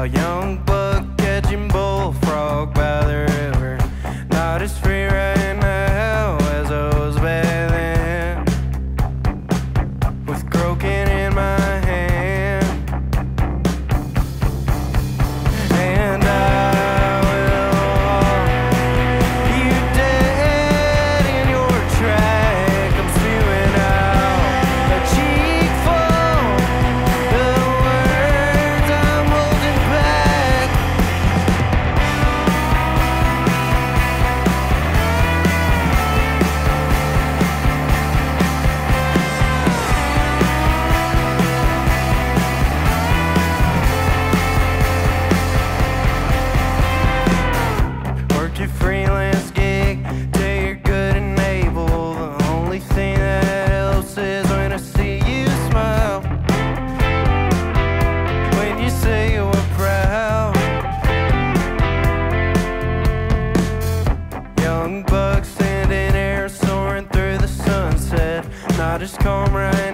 a young just come right